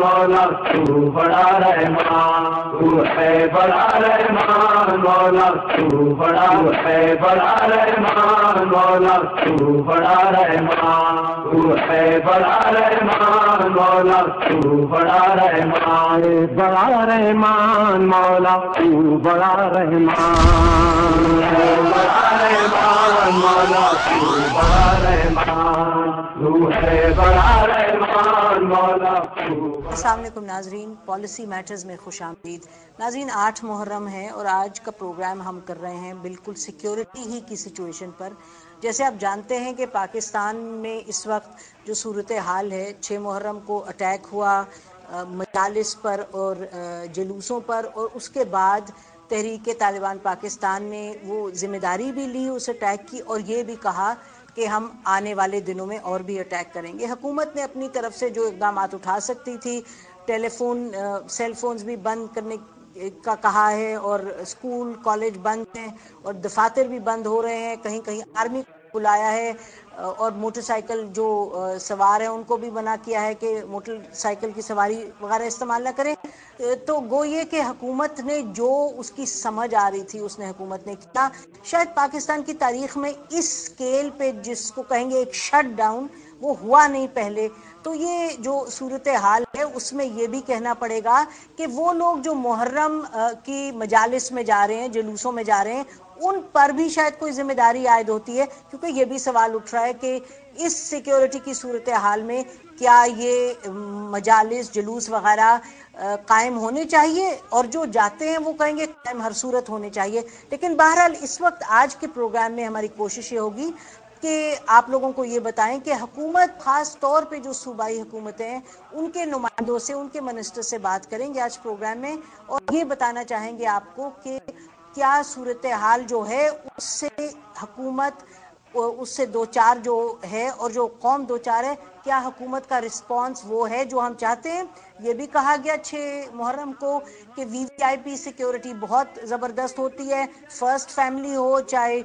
मौला तू बड़ा रहमान तू है बड़ा रहमान मौला तू बड़ा है बड़ा रहमान मौला तू बड़ा रहमान तू है बड़ा रहमान मौला तू बड़ा रहमान बड़ा रहमान मौला तू बड़ा रहमान बड़ा रहमान मौला तू बड़ा रहमान तू है बड़ा रहमान तू असलम नाजरीन, पॉलिसी मैटर्स में खुश आमदीद। नाजरीन, आठ मुहर्रम है और आज का प्रोग्राम हम कर रहे हैं बिल्कुल सिक्योरिटी ही की सिचुएशन पर। जैसे आप जानते हैं कि पाकिस्तान में इस वक्त जो सूरत हाल है छः मुहर्रम को अटैक हुआ मजालिस पर और जलूसों पर और उसके बाद तहरीक तालिबान पाकिस्तान ने वो ज़िम्मेदारी भी ली उस अटैक की और ये भी कहा कि हम आने वाले दिनों में और भी अटैक करेंगे। हुकूमत ने अपनी तरफ़ से जो इकदाम उठा सकती थी, टेलीफोन सेल फोन्स भी बंद करने का कहा है और स्कूल कॉलेज बंद हैं और दफातर भी बंद हो रहे हैं। कहीं कहीं आर्मी बुलाया है। और मोटरसाइकिल जो सवार हैं, उनको भी मना किया है कि मोटरसाइकिल की सवारी वगैरह इस्तेमाल ना करें। तो गो ये कि हुकूमत ने जो उसकी समझ आ रही थी, उसने हुकूमत ने किया। शायद पाकिस्तान की तारीख में इस स्केल पे जिसको कहेंगे एक शट डाउन वो हुआ नहीं पहले। तो ये जो सूरत हाल है, उसमें ये भी कहना पड़ेगा कि वो लोग जो मुहर्रम की मजालिस में जा रहे हैं, जुलूसों में जा रहे हैं उन पर भी शायद कोई ज़िम्मेदारी आयद होती है, क्योंकि ये भी सवाल उठ रहा है कि इस सिक्योरिटी की सूरत हाल में क्या ये मजालिस, जुलूस वगैरह कायम होने चाहिए? और जो जाते हैं वो कहेंगे कायम हर सूरत होने चाहिए। लेकिन बहरहाल इस वक्त आज के प्रोग्राम में हमारी कोशिश ये होगी कि आप लोगों को ये बताएँ कि हुकूमत, खास तौर पे जो सूबाई हुकूमतें हैं, उनके नुमाइंदों से, उनके मिनिस्टर से बात करेंगे आज प्रोग्राम में। और ये बताना चाहेंगे आपको कि क्या सूरत हाल जो है उससे हुकूमत उससे दो चार जो है और जो कौम दो चार है, क्या हुकूमत का रिस्पांस वो है जो हम चाहते हैं? ये भी कहा गया छः मुहर्रम को कि वीवीआईपी सिक्योरिटी बहुत ज़बरदस्त होती है। फ़र्स्ट फैमिली हो, चाहे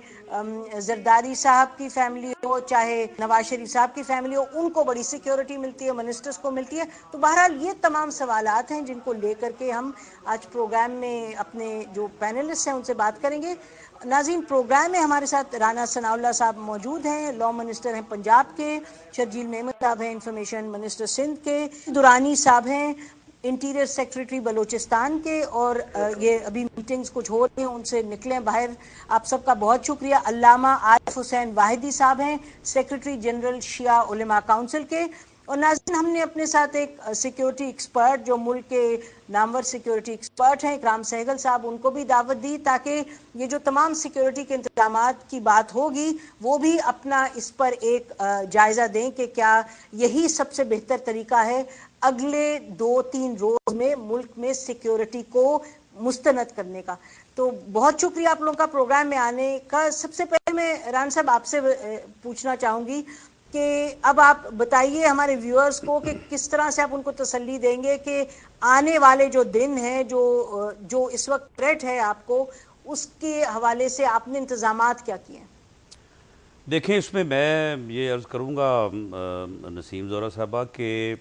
जरदारी साहब की फैमिली हो, चाहे नवाज़ शरीफ साहब की फैमिली हो, उनको बड़ी सिक्योरिटी मिलती है मिनिस्टर्स को मिलती है। तो बहरहाल ये तमाम सवाल हैं जिनको लेकर के हम आज प्रोग्राम में अपने जो पैनलिस्ट हैं उनसे बात करेंगे। नाजीन, प्रोग्राम में हमारे साथ राना सनाउल्ला साहब मौजूद हैं, लॉ मिनिस्टर हैं पंजाब के, शर्जील मेमन साहब हैं इंफॉर्मेशन मिनिस्टर सिंध के, दुरानी साहब हैं इंटीरियर सेक्रेटरी बलूचिस्तान के, और ये अभी मीटिंग्स कुछ हो रही हैं, उनसे निकले बाहर। आप सबका बहुत शुक्रिया। अल्लामा आरिफ हुसैन वाहिदी साहब हैं, सेक्रेटरी जनरल शिया उलमा काउंसिल के और नाजिन हमने अपने साथ एक सिक्योरिटी एक्सपर्ट जो मुल्क के नामवर सिक्योरिटी एक्सपर्ट हैं, इकराम सहगल साहब, उनको भी दावत दी ताकि ये जो तमाम सिक्योरिटी के इंतज़ाम की बात होगी, वो भी अपना इस पर एक जायज़ा दें कि क्या यही सबसे बेहतर तरीका है अगले दो तीन रोज में मुल्क में सिक्योरिटी को मुस्तनद करने का। तो बहुत शुक्रिया आप लोगों का प्रोग्राम में आने का। सबसे पहले मैं रान साहब आपसे पूछना चाहूँगी कि अब आप बताइए हमारे व्यूअर्स को कि किस तरह से आप उनको तसल्ली देंगे कि आने वाले जो दिन हैं, जो जो इस वक्त थ्रेट है आपको, उसके हवाले से आपने इंतज़ाम क्या किए हैं? देखें इसमें मैं ये अर्ज़ करूँगा नसीम ज़ोरा साहबा के,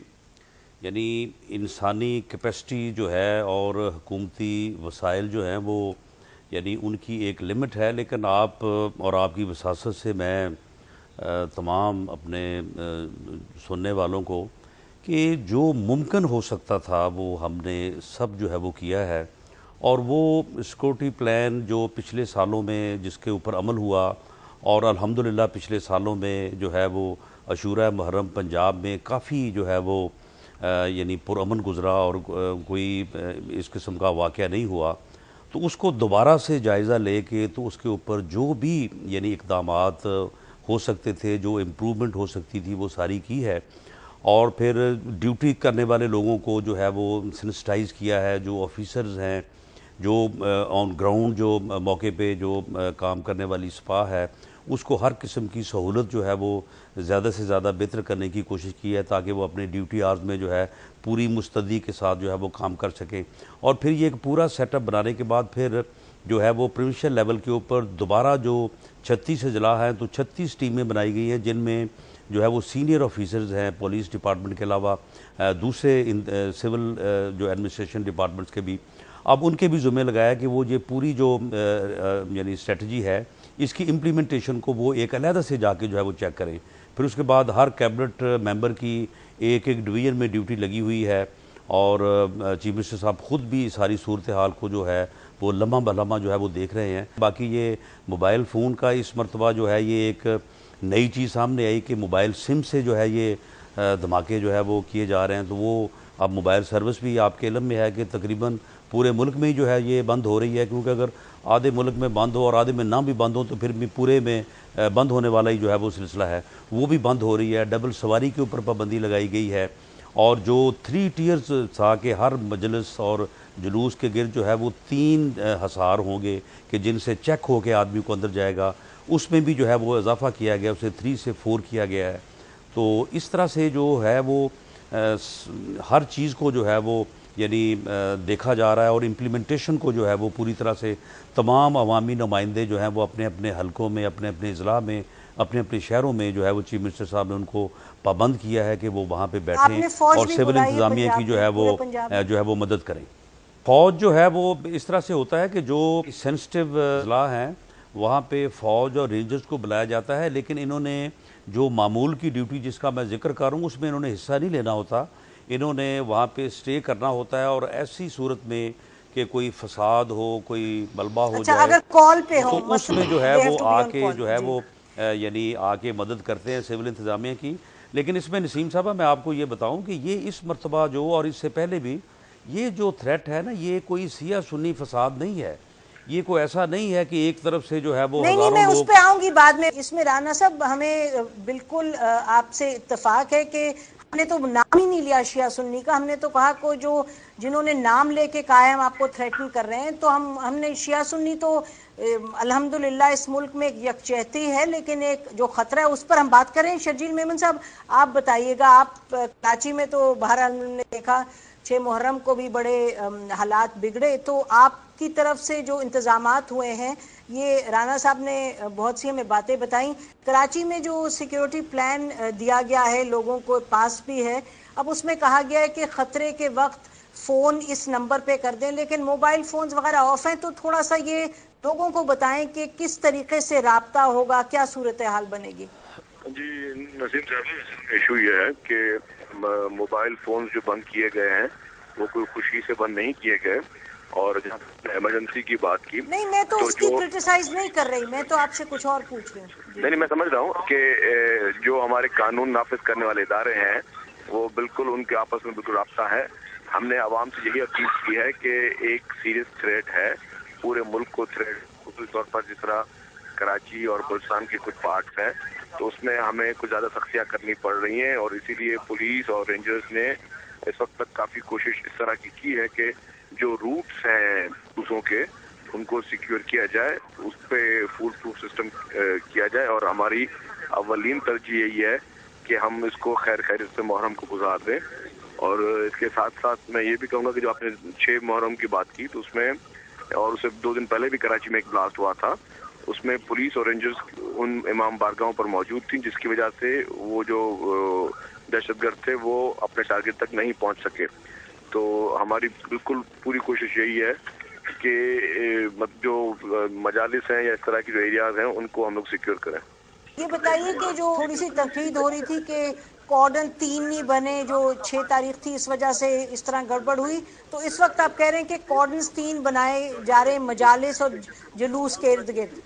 यानी इंसानी कैपेसिटी जो है और हुकूमती वसाइल जो हैं, वो, यानी उनकी एक लिमिट है, लेकिन आप और आपकी वसासत से मैं तमाम अपने सुनने वालों को कि जो मुमकिन हो सकता था, वो हमने सब जो है वो किया है। और वो सिक्योरिटी प्लान जो पिछले सालों में जिसके ऊपर अमल हुआ, और अल्हम्दुलिल्लाह पिछले सालों में जो है वो अशूरा महरम पंजाब में काफ़ी जो है वो यानी पुरअमन गुज़रा और कोई इस किस्म का वाक़ नहीं हुआ। तो उसको दोबारा से जायज़ा ले के तो उसके ऊपर जो भी, यानी इकदाम हो सकते थे, जो इम्प्रूवमेंट हो सकती थी, वो सारी की है। और फिर ड्यूटी करने वाले लोगों को जो है, वो सेंसिटाइज किया है, जो ऑफिसर्स हैं, जो ऑन ग्राउंड जो मौके पे जो काम करने वाली स्पा है, उसको हर किस्म की सहूलत जो है, वो ज़्यादा से ज़्यादा बेहतर करने की कोशिश की है, ताकि वो अपने ड्यूटी आर्स में जो है, पूरी मुस्तदी के साथ जो है, वो काम कर सकें। और फिर ये एक पूरा सेटअप बनाने के बाद फिर जो है वो प्रोविंशियल लेवल के ऊपर दोबारा जो छत्तीस अजला हैं तो छत्तीस टीमें बनाई गई हैं, जिनमें जो है वो सीनियर ऑफिसर्स हैं पुलिस डिपार्टमेंट के अलावा दूसरे सिविल जो एडमिनिस्ट्रेशन डिपार्टमेंट्स के भी। अब उनके भी ज़ुम्मे लगाया कि वो ये पूरी जो यानी स्ट्रेटजी है, इसकी इम्प्लीमेंटेशन को वो एक अलहदा से जाके जो है वो चेक करें। फिर उसके बाद हर कैबिनेट मेंबर की एक एक डिवीज़न में ड्यूटी लगी हुई है, और चीफ मिनिस्टर साहब ख़ुद भी सारी सूरत हाल को जो है वो लम्हा बलमा जो है वो देख रहे हैं। बाकी ये मोबाइल फ़ोन का इस मरतबा जो है ये एक नई चीज़ सामने आई कि मोबाइल सिम से जो है ये धमाके जो है वो किए जा रहे हैं। तो वो अब मोबाइल सर्विस भी आपके इलम में है कि तकरीबन पूरे मुल्क में ही जो है ये बंद हो रही है, क्योंकि अगर आधे मुल्क में बंद हो और आधे में ना भी बंद हो तो फिर भी पूरे में बंद होने वाला ही जो है वो सिलसिला है। वो भी बंद हो रही है, डबल सवारी के ऊपर पाबंदी लगाई गई है। और जो थ्री टीयर्स था कि हर मजलिस और जुलूस के गिर जो है वो तीन हसार होंगे कि जिनसे चेक हो के आदमी को अंदर जाएगा। उसमें भी जो है वो इजाफा किया गया उसे थ्री से फोर किया गया है। तो इस तरह से जो है वो हर चीज़ को जो है वो यानी देखा जा रहा है और इम्प्लीमेंटेशन को जो है वो पूरी तरह से तमाम अवामी नुमाइंदे जो हैं वो अपने अपने हलकों में अपने अपने अजला में अपने अपने शहरों में जो है वो चीफ मिनिस्टर साहब ने उनको पाबंद किया है कि वो वहाँ पे बैठें और सिविल इंतजामिया की जो है वो जो है वो मदद करें। फौज जो है वो इस तरह से होता है कि जो सेंसिटिव अजला हैं वहाँ पे फौज और रेंजर्स को बुलाया जाता है लेकिन इन्होंने जो मामूल की ड्यूटी जिसका मैं ज़िक्र करूँ उसमें इन्होंने हिस्सा नहीं लेना होता। इन्होंने वहाँ पे स्टे करना होता है और ऐसी सूरत में कि कोई फसाद हो कोई मलबा हो अच्छा, जाए अगर कॉल पे हो तो उसमें जो है वो आके जो है वो यानी आके मदद करते हैं सिविल इंतज़ामिया की। लेकिन इसमें नसीम साहबा मैं आपको ये बताऊँ कि ये इस मरतबा जो और इससे पहले भी ये जो थ्रेट है ना ये कोई सिया सुन्नी फसाद नहीं है। ये कोई ऐसा नहीं है कि एक तरफ़ से जो है वो नहीं नहीं मैं उस पर आऊँगी बाद में। इसमें राना साहब हमें बिल्कुल आपसे इतफाक है कि हमने तो नाम ही नहीं लिया शिया सुन्नी का। हमने तो कहा को जो जिन्होंने नाम लेके कहा है हम आपको थ्रेटन कर रहे हैं तो हम हमने शिया सुन्नी तो अल्हम्दुलिल्लाह इस मुल्क में एक यकचहती है लेकिन एक जो खतरा है उस पर हम बात करें। शर्जील मेमन साहब आप बताइएगा आप कराची में तो बहरहाल ने देखा छः मुहर्रम को भी बड़े हालात बिगड़े। तो आपकी तरफ़ से जो इंतज़ाम हुए हैं, ये राना साहब ने बहुत सी हमें बातें बताई। कराची में जो सिक्योरिटी प्लान दिया गया है लोगों को, पास भी है। अब उसमें कहा गया है कि ख़तरे के वक्त फ़ोन इस नंबर पे कर दें, लेकिन मोबाइल फ़ोन्स वगैरह ऑफ़ हैं तो थोड़ा सा ये लोगों को बताएँ कि किस तरीके से रबता होगा, क्या सूरत हाल बनेगी? जी, नसीम साहब, इशू ये है कि मोबाइल फ़ोन जो बंद किए गए हैं वो कोई खुशी से बंद नहीं किए गए। और इमरजेंसी की बात की नहीं मैं तो, तो उसकी क्रिटिसाइज नहीं कर रही मैं तो आपसे कुछ और पूछ रही हूँ। नहीं मैं समझ रहा हूँ कि जो हमारे कानून नाफिज करने वाले इदारे हैं वो बिल्कुल उनके आपस में बिल्कुल रबता है। हमने आवाम से यही अपील की है कि एक सीरियस थ्रेट है पूरे मुल्क को थ्रेट तौर पर जिस तरह कराची और बलुस्तान के कुछ पार्ट्स हैं तो उसमें हमें कुछ ज़्यादा सख्तियाँ करनी पड़ रही हैं और इसीलिए पुलिस और रेंजर्स ने इस वक्त तक काफ़ी कोशिश इस तरह की की है कि जो रूट्स हैं दूसरों के, उनको सिक्योर किया जाए, उस पर फुल प्रूफ सिस्टम किया जाए और हमारी अवलिन तरजीह यही है कि हम इसको खैर खैर से मुहर्रम को गुजार दें। और इसके साथ साथ मैं ये भी कहूँगा कि जो आपने छः मुहर्रम की बात की तो उसमें और उससे दो दिन पहले भी कराची में एक ब्लास्ट हुआ था उसमें पुलिस और रेंजर्स उन इमाम बारगाहों पर मौजूद थी, जिसकी वजह से वो जो दहशतगर्द थे, वो अपने टारगेट तक नहीं पहुँच सके। तो हमारी बिल्कुल पूरी कोशिश यही है कि जो मजालिस हैं या इस तरह की जो एरियाज़ हैं, उनको हम लोग सिक्योर करें। ये बताइए कि जो थोड़ी सी तकलीद हो रही थी कि कॉर्डन तीन नहीं बने जो छह तारीख थी, इस वजह से इस तरह गड़बड़ हुई। तो इस वक्त आप कह रहे हैं कि कॉर्डन तीन बनाए जा रहे हैं, मजालिस और जुलूस के इर्द गिर्द।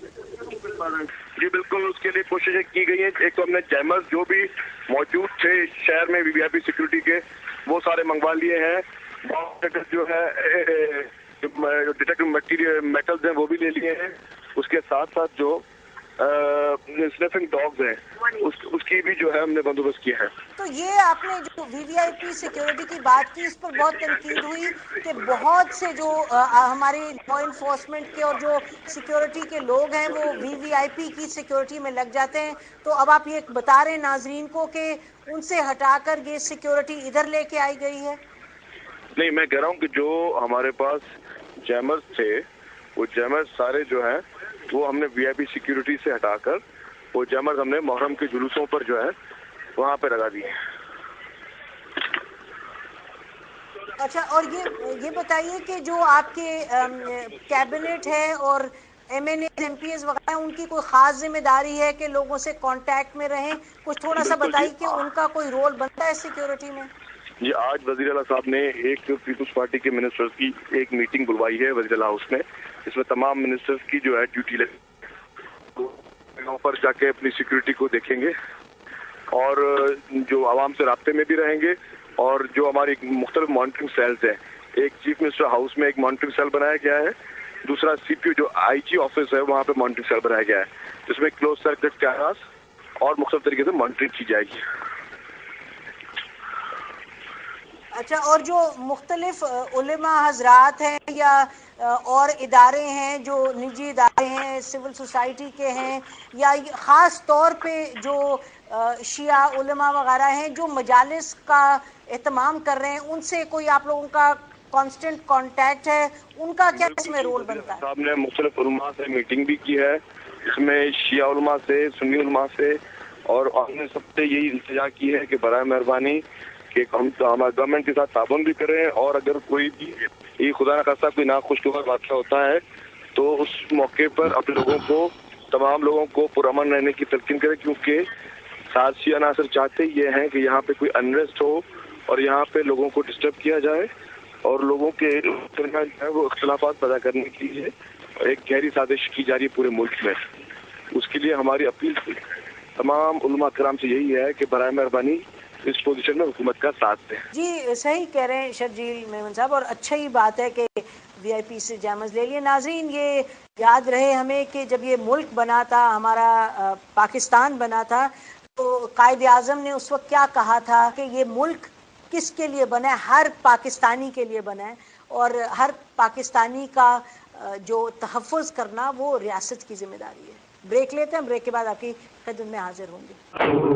जी, बिल्कुल, उसके लिए कोशिशें की गई हैं। एक तो हमने जैमर्स जो भी मौजूद थे शहर में वीवीआईपी सिक्योरिटी के, वो सारे मंगवा लिए हैं। जो है डिटेक्टिव मटेरियल मेटल्स हैं, वो भी ले लिए हैं। उसके साथ साथ जो स्निफिंग डॉग्स हैं। उस, उसकी भी जो है हमने बंदोबस्त किया है। तो ये आपने जो वीवीआईपी सिक्योरिटी की बात की इस पर बहुत तनकीद हुई कि बहुत से जो आ, हमारे लॉ इन्फोर्समेंट के और जो सिक्योरिटी के लोग हैं वो वीवीआईपी की सिक्योरिटी में लग जाते हैं। तो अब आप ये बता रहे हैं नाजरीन को कि उनसे हटाकर ये सिक्योरिटी इधर लेके आई गई है। नहीं मैं कह रहा हूँ कि जो हमारे पास जैमर्स थे वो जैमर्स सारे जो है वो हमने वीआईपी सिक्योरिटी से हटाकर वो जमर हमने मोहरम के जुलूसों पर जो है वहाँ पे लगा दिए अच्छा और ये ये बताइए कि जो आपके कैबिनेट है और M N M P S वगैरह उनकी कोई खास ज़िम्मेदारी है कि लोगों से कांटेक्ट में रहें? कुछ थोड़ा सा बताइए कि उनका कोई रोल बनता है सिक्योरिटी में? जी आज वज़ीर अला साहब ने एक पीपुल्स पार्टी के मिनिस्टर्स की एक मीटिंग बुलवाई है वज़ीर हाउस में। इसमें तमाम मिनिस्टर्स की जो है ड्यूटी लगी पर जाके अपनी सिक्योरिटी को देखेंगे और जो आवाम से रबते में भी रहेंगे और जो हमारी मुख्तलिफ़ मॉनिटरिंग सेल्स हैं। एक चीफ मिनिस्टर हाउस में एक मॉनिटरिंग सेल बनाया गया है, दूसरा सीपीयू जो आईजी ऑफ़िस है, वहाँ पे मॉनिटरिंग सेल बनाया गया है, जिसमें क्लोज सर्किट कैमरास और मुख्तलिफ़ तरीके से मॉनिटरिंग की जाएगी। अच्छा और जो मुख्तलिफ़ उलमा हजरात हैं या और इदारे हैं जो निजी इदारे हैं सिविल सोसाइटी के हैं या ख़ास तौर पे जो शिया उलमा वगैरह हैं जो मजालस का एहतमाम कर रहे हैं उनसे कोई आप लोगों का कांस्टेंट कांटेक्ट है? उनका क्या इसमें रोल बनता है? साहब ने मुख्तलिफ़ उलमा से मीटिंग भी की है इसमें शिया उलमा से सुन्नी उलमा से और हमने सबसे यही इंतजा की है कि बर मेहरबानी कि हम हमारे गवर्नमेंट के साथ ताबन भी करें और अगर कोई भी ये खुदा न खासा कोई नाखुशगवार वाक़ होता है तो उस मौके पर अपने लोगों को, तमाम लोगों को पुरमन रहने की तलकिन करें, क्योंकि साजिशी अनासर चाहते ये हैं कि यहाँ पे कोई अनरेस्ट हो और यहाँ पे लोगों को डिस्टर्ब किया जाए और लोगों के दरमियान जो है वो अख्तलाफा पैदा करने के लिए एक गहरी साजिश की जा रही है पूरे मुल्क में। उसके लिए हमारी अपील तमाम उलमा कराम से यही है कि बर मेहरबानी इस पोजीशन में हुकूमत का साथ दें। जी, सही कह रहे हैं शर्जील मेमन साहब और अच्छा ही बात है कि वीआईपी से जामज ले लिए। नाजरीन, ये याद रहे हमें कि जब ये मुल्क बना था, हमारा पाकिस्तान बना था तो कायद आज़म ने उस वक्त क्या कहा था कि ये मुल्क किसके लिए बना है? हर पाकिस्तानी के लिए बना है और हर पाकिस्तानी का जो तहफ़ करना वो रियासत की ज़िम्मेदारी है। ब्रेक लेते हैं ब्रेक के बाद आपकी खिदमत में हाजिर होंगे।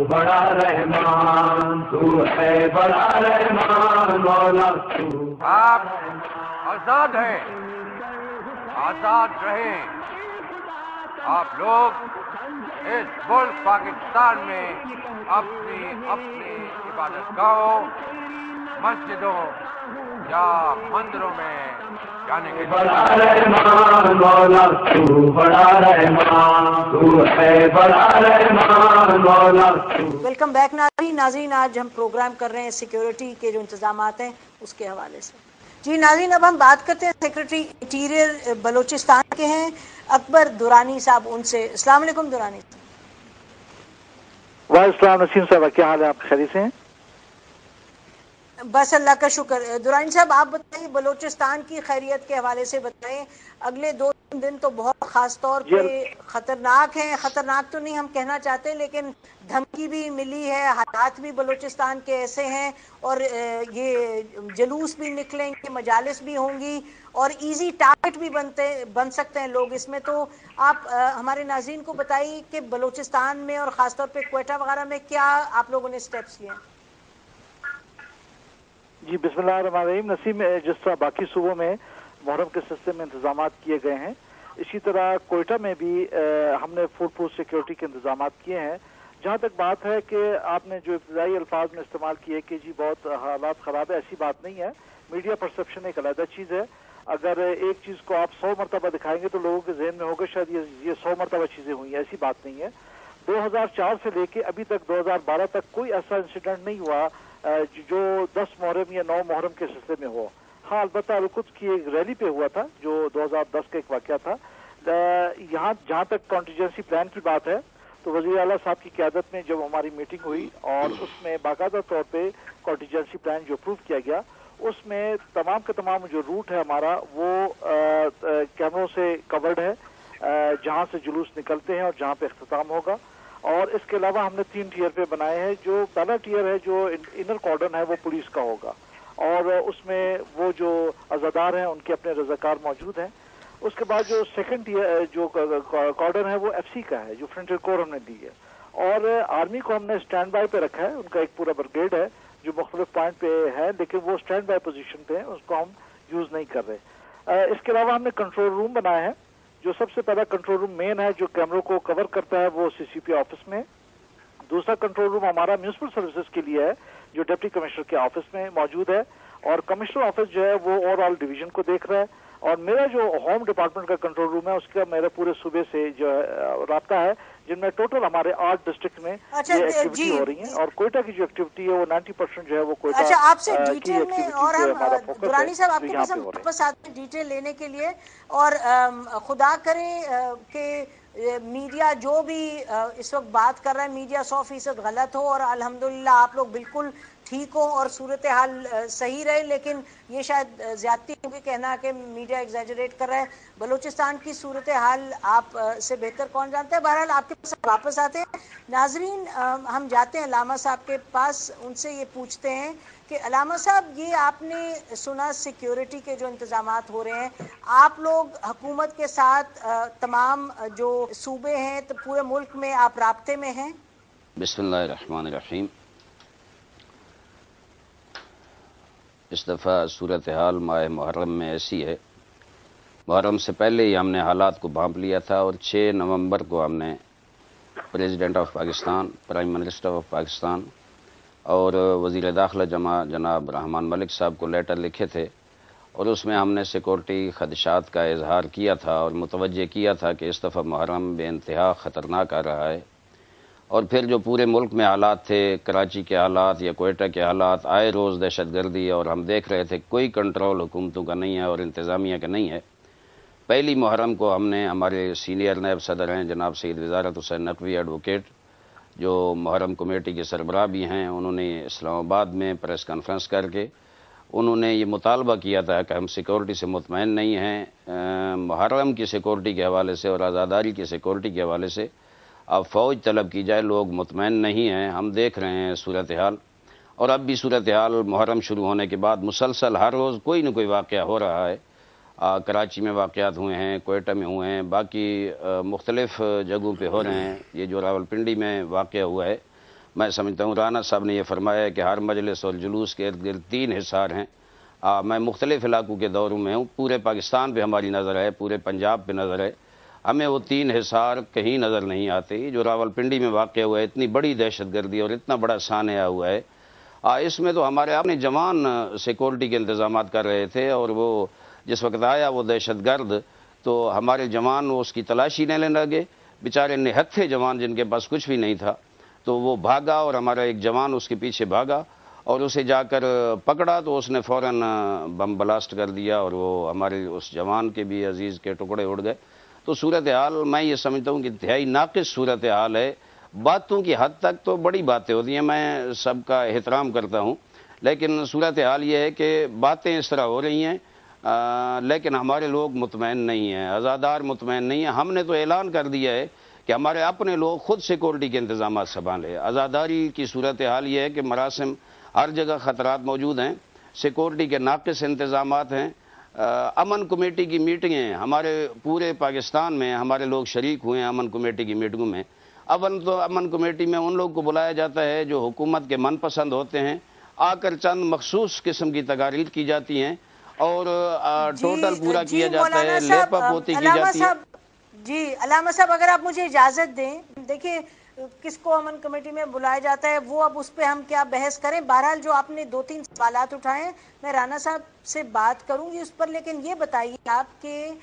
बड़ा रहमान तू है बड़ा रहमान मौला तू। आप आज़ाद हैं आज़ाद रहे। आप लोग इस मुल्क पाकिस्तान में अपनी अपनी इबादत गाहों मस्जिदों या मंदिरों में बड़ा रहमान मौला तू बड़ा रहमान तू है बड़ा रहमान मौला वेलकम बैक नाजरीन नाजरीन आज हम प्रोग्राम कर रहे हैं सिक्योरिटी के जो इंतज़ाम हैं उसके हवाले से। जी नाजीन अब हम बात करते हैं सेक्रेटरी इंटीरियर बलोचिस्तान के हैं। अकबर दुरानी साहब उनसे। अस्सलाम दुरानी साहब। वाह नसीम साहब क्या हाल है? आप खरी से हैं? बस अल्लाह का शुक्र। दुरानी साहब आप बताइए बलोचिस्तान की खैरियत के हवाले से बताएँ अगले दो तीन दिन तो बहुत खास तौर पे खतरनाक हैं। खतरनाक तो नहीं हम कहना चाहते लेकिन धमकी भी मिली है हालात भी बलोचिस्तान के ऐसे हैं और ये जलूस भी निकलेंगे मजालस भी होंगी और इजी टारगेट भी बनते बन सकते हैं लोग इसमें। तो आप आ, हमारे नाजीन को बताइए कि बलोचिस्तान में और ख़ासतौर पर कोयटा वगैरह में क्या आप लोगों ने स्टेप्स लिए हैं? जी बिस्मिल्लाम नसीम जिस तरह बाकी सूबों में मुहर्रम के सिलसिले में इंतज़ाम किए गए हैं इसी तरह कोयटा में भी आ, हमने फ़ूड प्रूफ सिक्योरिटी के इंतज़ाम किए हैं। जहाँ तक बात है कि आपने जो इब्तदाई अल्फाज में इस्तेमाल किए कि जी बहुत हालात ख़राब है ऐसी बात नहीं है। मीडिया परसेप्शन एक अलहदा चीज़ है। अगर एक चीज़ को आप सौ मरतबा दिखाएँगे तो लोगों के जहन में होगा शायद ये ये सौ मरतबा चीज़ें हुई ऐसी बात नहीं है। 2004 से लेके अभी तक 2012 तक कोई ऐसा इंसिडेंट नहीं हुआ जो दस मुहर्रम या नौ मुहर्रम के सिलसिले में हो हाँ अलबत् अलकुद की एक रैली पे हुआ था, जो 2010 का एक वाक्य था। यहाँ जहाँ तक कॉन्टीजेंसी प्लान की बात है तो वजी अला साहब की क्यादत में जब हमारी मीटिंग हुई और उसमें बाकायदा तौर पे कॉन्टीजेंसी प्लान जो अप्रूव किया गया, उसमें तमाम के तमाम जो रूट है हमारा, वो कैमरों से कवर्ड है। जहाँ से जुलूस निकलते हैं और जहाँ पे अख्ताम होगा। और इसके अलावा हमने तीन टीयर पे बनाए हैं, जो पहला टीयर है, जो इनर कॉर्डन है, वो पुलिस का होगा। और उसमें वो जो अजादार हैं, उनके अपने रजाकार मौजूद हैं। उसके बाद जो सेकंड टीयर जो कॉर्डन है, वो एफसी का है, जो फ्रंटियर कोर हमने दी है। और आर्मी को हमने स्टैंड बाय पे रखा है, उनका एक पूरा ब्रिगेड है, जो मुख्तलिफ़ पॉइंट पे है, लेकिन वो स्टैंड बाय पोजिशन पे है, उसको हम यूज़ नहीं कर रहे। इसके अलावा हमने कंट्रोल रूम बनाए हैं। जो सबसे पहला कंट्रोल रूम मेन है, जो कैमरों को कवर करता है, वो सीसीपी ऑफ़िस में। दूसरा कंट्रोल रूम हमारा म्यूनसिपल सर्विसेज़ के लिए है, जो डिप्टी कमिश्नर के ऑफ़िस में मौजूद है। और कमिश्नर ऑफ़िस जो है, वो ओवरऑल डिवीज़न को देख रहा है। और मेरा जो होम डिपार्टमेंट का कंट्रोल रूम है, उसका मेरा पूरे सूबे से जो है रबता है जिनमें टोटल हमारे आठ डिस्ट्रिक्ट में अच्छा, ये एक्टिविटी हो रही है और कोयटा की जो एक्टिविटी है वो 90 परसेंट जो है वो कोयटा अच्छा आपसे डिटेल में और हम दुरानी साहब आपके पास रहे हैं। वापस आते हैं डिटेल लेने के लिए और खुदा करे के कि मीडिया जो भी इस वक्त बात कर रहा है मीडिया सौ फ़ीसद गलत हो और अल्हम्दुलिल्लाह आप लोग बिल्कुल ठीक हो और सूरत हाल सही रहे, लेकिन ये शायद ज्यादती होगी कहना कि मीडिया एग्जैजरेट कर रहा है। बलूचिस्तान की सूरत हाल आप से बेहतर कौन जानते हैं? बहरहाल, आपके पास वापस आते हैं। नाजरीन हम जाते हैं लामा साहब के पास, उनसे ये पूछते हैं कि अलामा साहब, ये आपने सुना सिक्योरिटी के जो इंतज़ाम हो रहे हैं। आप लोग हुकूमत के साथ तमाम जो सूबे हैं तो पूरे मुल्क में आप रबते में हैं? बिस्मिल्लाहिर्रहमानिर्रहीम। इस दफ़ा सूरत हाल माह मुहर्रम में ऐसी है। मुहर्रम से पहले ही हमने हालात को भांप लिया था और 6 नवंबर को हमने president of Pakistan, prime minister of Pakistan और वज़ीर दाखिला जमा जनाब रहमान मलिक साहब को लेटर लिखे थे और उसमें हमने सिक्योरिटी खदशात का इजहार किया था और मुतवजह किया था कि इस दफ़ा मुहर्रम बे इंतहा ख़तरनाक आ रहा है। और फिर जो पूरे मुल्क में हालात थे, कराची के हालात, या कोयटा के हालात, आए रोज़ दहशत गर्दी और हम देख रहे थे कोई कंट्रोल हुकूमतों का नहीं है और इंतज़ामिया का नहीं है। पहली मुहर्रम को हमने, हमारे सीनियर नायब सदर हैं, जनाब सईद वजारत हुसैन नकवी एडवोकेट जो मुहर्रम कमेटी के सरबराह भी हैं, उन्होंने इस्लामाबाद में प्रेस कॉन्फ्रेंस करके, उन्होंने ये मुतालबा किया था कि हम सिक्योरिटी से मुतमिन नहीं हैं। मुहर्रम की सिक्योरिटी के हवाले से और आज़ादारी की सिक्योरिटी के हवाले से अब फ़ौज तलब की जाए लोग मुतमिन नहीं हैं। हम देख रहे हैं सूरत हाल और अब भी सूरत हाल मुहर्रम शुरू होने के बाद मुसलसल हर रोज़ कोई न कोई वाक़ हो रहा है। आ, कराची में वाक़ात हुए हैं कोयटा में हुए हैं बाकी मुख्तलिफ़ जगहों पे हो रहे हैं। ये जो रावलपिंडी में वाक़ हुआ है मैं समझता हूँ राना साहब ने यह फरमाया कि हर मजलिस और जुलूस के इर्द गिर्द तीन हिसार हैं। आ, मैं मुख्तलिफ़ इलाकों के दौरों में हूँ पूरे पाकिस्तान पर हमारी नज़र है पूरे पंजाब पर नज़र है। हमें वो तीन हिसार कहीं नज़र नहीं आते जो रावलपिंडी में वाक़ हुआ है इतनी बड़ी दहशत गर्दी और इतना बड़ा सानया हुआ है। आ, इसमें तो हमारे अपने जवान सिक्योरिटी के इंतज़ाम कर रहे थे और वो जिस वक्त आया वो दहशत गर्द तो हमारे जवान वो उसकी तलाशी लेने लगे। बेचारे निहत्थे जवान जिनके पास कुछ भी नहीं था तो वो भागा और हमारा एक जवान उसके पीछे भागा और उसे जाकर पकड़ा तो उसने फ़ौरन बम ब्लास्ट कर दिया और वो हमारे उस जवान के भी अज़ीज़ के टुकड़े उड़ गए। तो सूरत हाल मैं ये समझता हूँ कि इंतहाई नाकिस सूरत हाल है। बातों की हद तक तो बड़ी बातें होती हैं, मैं सबका एहतराम करता हूँ। लेकिन सूरत हाल ये है कि बातें इस तरह हो रही हैं लेकिन हमारे लोग मुतमैन नहीं हैं, आज़ादार मुतमैन नहीं हैं। हमने तो ऐलान कर दिया है कि हमारे अपने लोग खुद सिक्योरिटी के इंतज़ाम संभालें। आज़ादारी की सूरत हाल ये है कि मरासम हर जगह ख़तरात मौजूद हैं, सिक्योरिटी के नाकस इंतज़ाम हैं अमन कमेटी की मीटिंगें हमारे पूरे पाकिस्तान में हमारे लोग शरीक हुए हैं अमन कमेटी की मीटिंगों में। अमन तो अमन कमेटी में उन लोगों को बुलाया जाता है जो हुकूमत के मनपसंद होते हैं। आकर चंद मखसूस किस्म की तकारीर की जाती हैं और टोटल पूरा किया जाता है लेपा पोती की जाती है। जी अलामा साहब अगर आप मुझे इजाज़त दें देखिए किसको अमन कमेटी में बुलाया जाता है, वो अब उस पर हम क्या बहस करें? बहरहाल जो आपने दो तीन सवाल उठाए, मैं राना साहब से बात करूँगी उस पर, लेकिन ये बताइए आप कि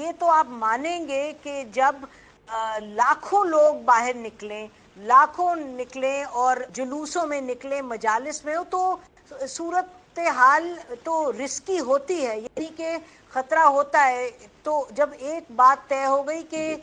ये तो आप मानेंगे कि जब लाखों लोग बाहर निकले, लाखों निकले और जुलूसों में निकले, मजालिस में हो तो सूरत हाल तो रिस्की होती है, यानी कि खतरा होता है। तो जब एक बात तय हो गई कि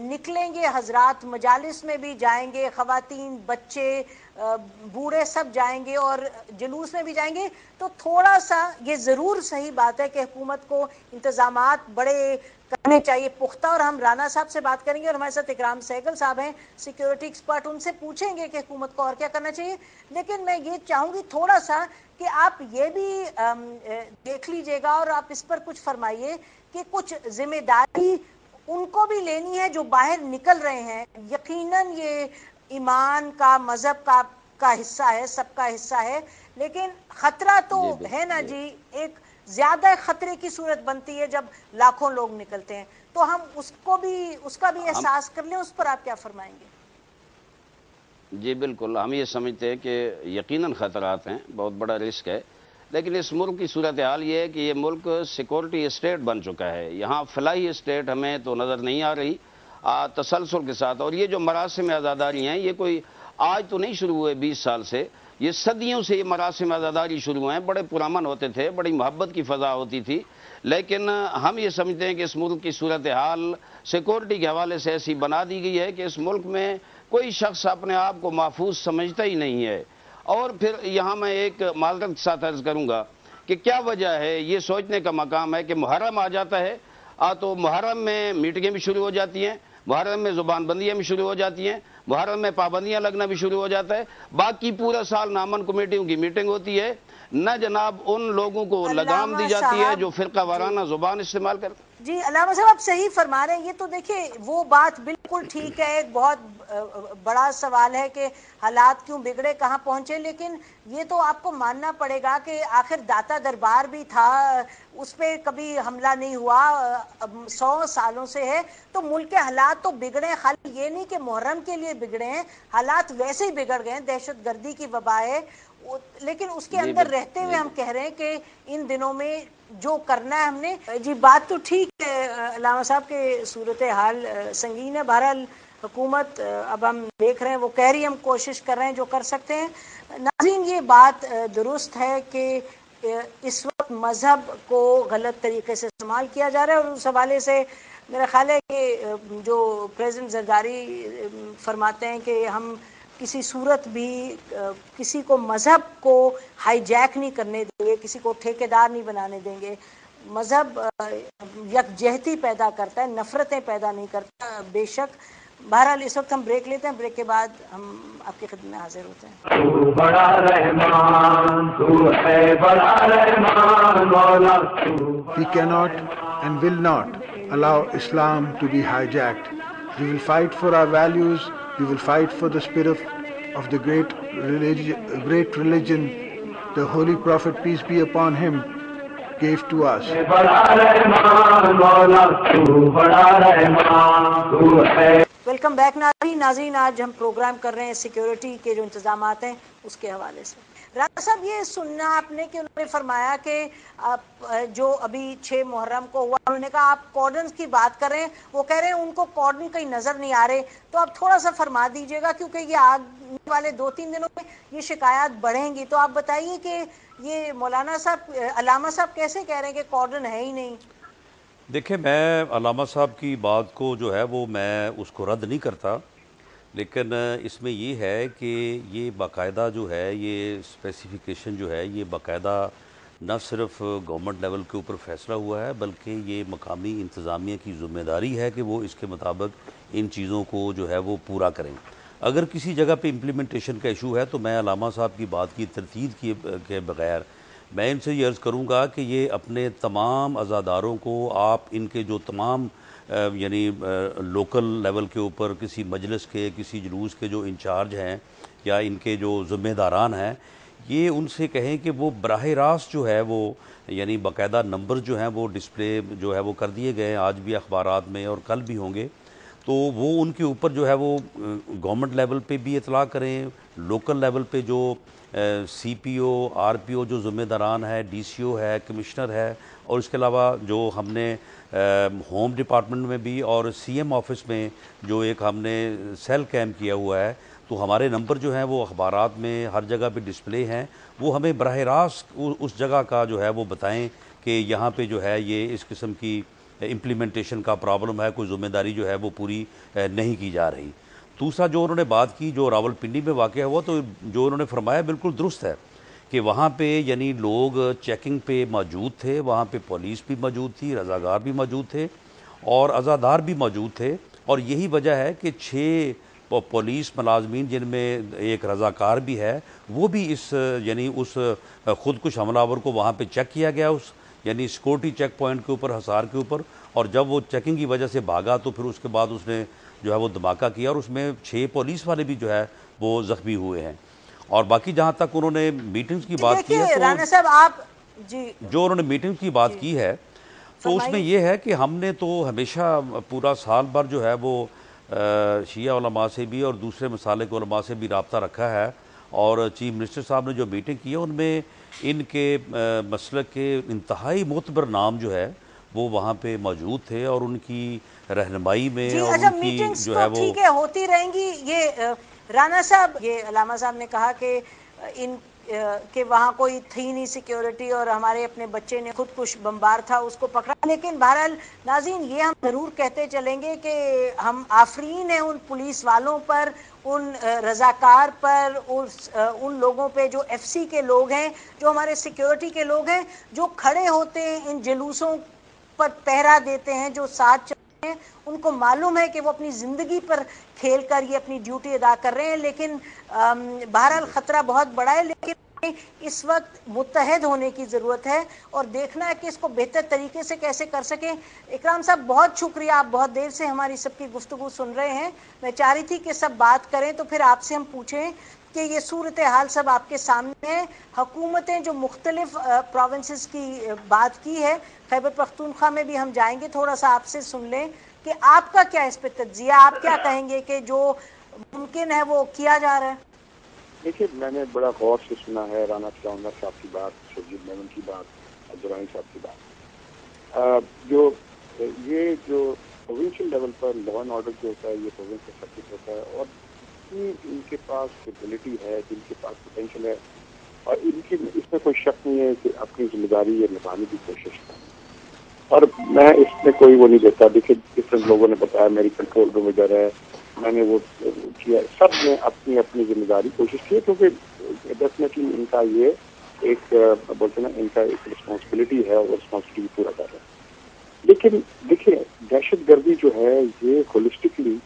निकलेंगे हजरात, मजालिस में भी जाएँगे खातन बच्चे बूढ़े सब जाएँगे और जुलूस में भी जाएँगे तो थोड़ा सा ये ज़रूर सही बात है कि हुकूमत को इंतज़ाम बड़े करने चाहिए। पुख्ता और हम राना साहब से बात करेंगे और हमारे साथ इकराम सहगल साहब हैं सिक्योरिटी एक्सपर्ट उनसे पूछेंगे कि हुकूमत को और क्या करना चाहिए। लेकिन मैं ये चाहूँगी थोड़ा सा कि आप ये भी देख लीजिएगा और आप इस पर कुछ फरमाइए कि कुछ ज़िम्मेदारी उनको भी लेनी है जो बाहर निकल रहे हैं। यकीनन ये ईमान का मज़हब का का हिस्सा है सबका हिस्सा है। लेकिन खतरा तो है ना जी एक ज़्यादा खतरे की सूरत बनती है जब लाखों लोग निकलते हैं। तो हम उसको भी उसका भी एहसास कर लें उस पर आप क्या फरमाएँगे? जी बिल्कुल। हम ये समझते हैं कि यकीनन ख़तरात हैं बहुत बड़ा रिस्क है। लेकिन इस मुल्क की सूरत हाल ये है कि ये मुल्क सिक्योरिटी स्टेट बन चुका है। यहाँ फलाई स्टेट हमें तो नज़र नहीं आ रही तसलसल के साथ। और ये जो मरासम आज़ादारी हैं ये कोई आज तो नहीं शुरू हुए बीस साल से। ये सदियों से ये मरासम आज़ादारी शुरू हैं, बड़े पुरान होते थे, बड़ी मोहब्बत की फ़जा होती थी। लेकिन हम ये समझते हैं कि इस मुल्क की सूरत हाल सिक्योरिटी के हवाले से ऐसी बना दी गई है कि इस मुल्क में कोई शख्स अपने आप को महफूज समझता ही नहीं है। और फिर यहाँ मैं एक माजरत के साथ अर्ज़ करूँगा कि क्या वजह है, ये सोचने का मकाम है कि मुहर्रम आ जाता है। आ तो मुहर्रम में मीटिंगें भी शुरू हो जाती हैं, मुहर्रम में ज़ुबानबंदियाँ भी शुरू हो जाती हैं मुहर्रम में पाबंदियाँ लगना भी शुरू हो जाता है। बाकी पूरा साल नामन कमेटियों की मीटिंग होती है। न जनाब उन लोगों को लगाम दी जाती है जो फिरका वाराना ज़ुबान इस्तेमाल करते जी अलामा साहब, आप सही फरमा रहे हैं। ये तो देखिए, वो बात बिल्कुल ठीक है। एक बहुत बड़ा सवाल है कि हालात क्यों बिगड़े, कहाँ पहुँचे? लेकिन ये तो आपको मानना पड़ेगा कि आखिर दाता दरबार भी था, उस पर कभी हमला नहीं हुआ सौ सालों से है। तो मुल्क के हालात तो बिगड़े खाली ये नहीं कि मुहर्रम के लिए बिगड़े हैं, हालात वैसे ही बिगड़ गए दहशत गर्दी की वबा है। लेकिन उसके अंदर रहते हुए हम कह रहे हैं कि इन दिनों में जो करना है हमने। जी बात तो ठीक है अलामा साहब के सूरत हाल संगीन है। बहरहाल हुकूमत अब हम देख रहे हैं वो कह रही है हम कोशिश कर रहे हैं जो कर सकते हैं। नाजीन ये बात दुरुस्त है कि इस वक्त मज़हब को गलत तरीके से इस्तेमाल किया जा रहा है। और उस हवाले से मेरा ख्याल है कि जो प्रेसिडेंट जरदारी फरमाते हैं कि हम किसी सूरत भी किसी को मज़हब को हाईजैक नहीं करने देंगे किसी को ठेकेदार नहीं बनाने देंगे मज़हब यकजहती पैदा करता है नफ़रतें पैदा नहीं करता बेशक बहरहाल इस वक्त हम ब्रेक लेते हैं ब्रेक के बाद हम आपकी खिदमत में हाजिर होते हैं तू बड़ा रहमान तू है बड़ा रहमान मौला We cannot and will not allow Islam to be hijacked. We will fight for our values. We will fight for the spirit of the great religion, great religion the Holy Prophet, peace be upon him, gave to us. तू तू है welcome back Nazi नाजरीन आज हम programme कर रहे हैं security के जो इंतज़ाम हैं उसके हवाले से राजा साहब, ये सुनना आपने कि उन्होंने फरमाया कि आप जो अभी छः मुहर्रम को हुआ, उन्होंने कहा, आप कॉर्डन की बात कर रहे हैं। वो कह रहे हैं, उनको कॉर्डन कहीं नज़र नहीं आ रहे। तो आप थोड़ा सा फरमा दीजिएगा, क्योंकि ये आगे वाले दो तीन दिनों में ये शिकायत बढ़ेंगी। तो आप बताइए कि ये मौलाना साहब अलामा साहब कैसे कह रहे हैं कि कॉर्डन है ही नहीं? देखिए, मैं अलामा साहब की बात को जो है वो मैं उसको रद्द नहीं करता। लेकिन इसमें ये है कि ये बाकायदा जो है, ये स्पेसिफिकेशन जो है, ये बाकायदा न सिर्फ़ गवर्नमेंट लेवल के ऊपर फैसला हुआ है, बल्कि ये मकामी इंतज़ामिया की ज़िम्मेदारी है कि वो इसके मुताबिक इन चीज़ों को जो है वो पूरा करें। अगर किसी जगह पे इम्प्लीमेंटेशन का इशू है तो मैं अलामा साहब की बात की तरतीद किए के बगैर मैं इनसे ये अर्ज़ करूँगा कि ये अपने तमाम अज़ादारों को आप, इनके जो तमाम यानी लोकल लेवल के ऊपर किसी मजलिस के, किसी जुलूस के जो इंचार्ज हैं या इनके जो ज़िम्मेदारान हैं, ये उनसे कहें कि वो बरह रास्त जो है, वो, यानी बाकायदा नंबर जो हैं, वो डिस्प्ले जो है, वो कर दिए गए आज भी अखबार में और कल भी होंगे। तो वो उनके ऊपर जो है, वो गवर्नमेंट लेवल पे भी इतला करें लोकल लेवल पे जो C P O R P O जो ज़िम्मेदारान है डी सी ओ है कमिश्नर है और इसके अलावा जो हमने होम डिपार्टमेंट में भी और सी एम ऑफ़िस में जो एक हमने सेल कैम्प किया हुआ है तो हमारे नंबर जो हैं वो अखबार में हर जगह पे डिस्प्ले हैं। वो हमें बरह रास्त उस जगह का जो है वो बताएँ कि यहाँ पे जो है ये इस किस्म की इम्प्लीमेंटेशन का प्रॉब्लम है, कोई ज़िम्मेदारी जो है वो पूरी नहीं की जा रही। दूसरा जो उन्होंने बात की, जो रावलपिंडी में वाक़ हुआ तो जो उन्होंने फरमाया, बिल्कुल दुरुस्त है। कि वहाँ पे यानी लोग चेकिंग पे मौजूद थे, वहाँ पे पुलिस भी मौजूद थी रजागार भी मौजूद थे और अज़ादार भी मौजूद थे और यही वजह है कि छः पुलिस मुलाजमीन जिनमें एक रजाकार भी है, वो भी इस, यानी उस खुदकुश हमलावर को वहाँ पे चेक किया गया उस, यानी सिक्योरिटी चेक पॉइंट के ऊपर, हसार के ऊपर और जब वो चेकिंग की वजह से भागा तो फिर उसके बाद उसने जो है वो धमाका किया और उसमें छः पुलिस वाले भी जो है वो ज़ख्मी हुए हैं। और बाकी जहाँ तक उन्होंने मीटिंग्स की बात की है तो साहब आप जी। जो उन्होंने मीटिंग की बात की है तो उसमें यह है कि हमने तो हमेशा पूरा साल भर जो है वो शिया से भी और दूसरे मसाले के से भी रबता रखा है और चीफ मिनिस्टर साहब ने जो मीटिंग की है उनमें इनके मसल के इंतहाई मोतबर नाम जो है वो वहाँ पे मौजूद थे और उनकी रहनमाई में जी, और अच्छा उनकी जो तो है वो ठीक है होती रहेंगी। ये राणा साहब, ये अलामा साहब ने कहा कि, इन कि वहाँ कोई थी नहीं सिक्योरिटी और हमारे अपने बच्चे ने खुद कुछ बम्बार था उसको पकड़ा। लेकिन बहरहाल नाजीन ये हम ज़रूर कहते चलेंगे कि हम आफरीन हैं उन पुलिस वालों पर, उन रजाकार पर, उस उन लोगों पे जो एफसी के लोग हैं, जो हमारे सिक्योरिटी के लोग हैं, जो खड़े होते हैं, इन जुलूसों पर पहरा देते हैं, जो साथ चलते हैं, उनको मालूम है कि वो अपनी ज़िंदगी पर खेल कर ये अपनी ड्यूटी अदा कर रहे हैं, लेकिन बहरहाल ख़तरा बहुत बड़ा है, लेकिन इस वक्त मुतहद होने की ज़रूरत है और देखना है कि इसको बेहतर तरीके से कैसे कर सकें। इकराम साहब, बहुत शुक्रिया, आप बहुत देर से हमारी सबकी गुफ्तु सुन रहे हैं। मैं चाह रही थी कि सब बात करें तो फिर आपसे हम पूछें कि ये सूरत हाल सब आपके सामने है। हुकूमतें जो मुख्तलिफ़ प्रोविंसेस की बात की है, खैबर पख्तूनख्वा में भी हम जाएँगे, थोड़ा सा आपसे सुन लें। कि आपका क्या इस पर तजिया? आप क्या कहेंगे कि जो मुमकिन है वो किया जा रहा है? देखिए मैंने बड़ा गौर से सुना है राना चावला साहब की बात शजीद मेमन की बात अब्दुल्लानी साहब की बात। अ, जो ये जो प्रोविंशियल लेवल पर लॉ एंड ऑर्डर जो होता है ये प्रोविंस का होता है और इनके पास एबिलिटी है जिनके पास पोटेंशियल है और इनकी इसमें कोई शक नहीं है कि अपनी ज़िम्मेदारी ये निभाने की कोशिश करें। और मैं इसमें कोई वो नहीं देता। देखिए डिफरेंट लोगों ने बताया, मेरी कंट्रोल रूम में इधर है। मैंने वो किया। सबने अपनी अपनी ज़िम्मेदारी, कोशिश की क्योंकि डेफिनेटली इनका ये एक, बोलते ना, इनका एक रिस्पॉन्सिबिलिटी है और रिस्पॉन्सिबिलिटी पूरा कर रहे हैं। लेकिन देखिए दहशत गर्दी जो है, ये होलिस्टिकली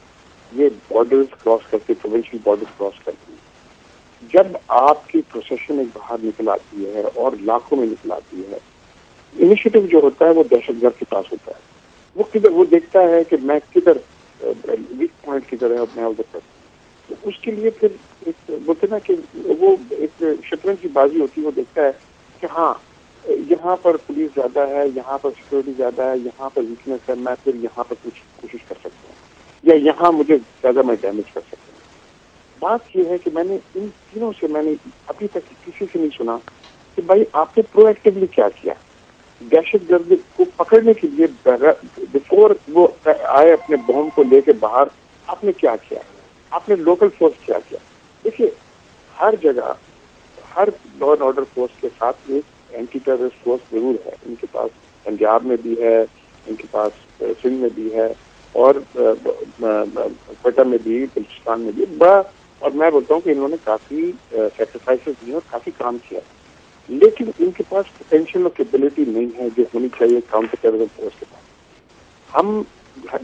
ये बॉर्डर्स क्रॉस करके प्रोविंशियल बॉर्डर्स क्रॉस करती है। जब आपकी प्रोसेशन एक बाहर निकल आती है और लाखों में निकल आती है इनिशिएटिव जो होता है, वो दहशतगर्द के पास होता है। वो किधर, वो देखता है कि मैं किधर वीक पॉइंट किधर है अपने कर तो उसके लिए फिर एक, बोलते ना कि वो एक शतरंज की बाजी होती है, वो देखता है कि हाँ यहाँ पर पुलिस ज़्यादा है, यहाँ पर सिक्योरिटी ज़्यादा है, यहाँ पर वीकनेस है, मैं फिर यहाँ पर कुछ कोशिश कर सकता हूँ। या यहाँ मुझे ज़्यादा मैं डैमेज कर सकता हूँ। बात यह है कि मैंने इन तीनों से मैंने अभी तक किसी से नहीं सुना कि भाई आपने प्रोएक्टिवली क्या किया। दहशत गर्द को पकड़ने के लिए बिफोर वो आए अपने बॉम्ब को लेके बाहर, आपने क्या किया? आपने लोकल फोर्स क्या किया? देखिए, हर जगह, हर लॉ एंड ऑर्डर फोर्स के साथ एक एंटी टेररिस्ट फोर्स ज़रूर है। इनके पास पंजाब में भी है, इनके पास सिंध में भी है, और कोटा में भी, बलूचिस्तान में भी। बड़ा, और मैं बोलता हूँ कि इन्होंने काफ़ी सेक्रीफाइसेस दिए और काफ़ी काम किया लेकिन इनके पास पोटेंशियल और कैपेबिलिटी नहीं है जो होनी चाहिए काउंटर टेररिज्म फोर्स के पास। हम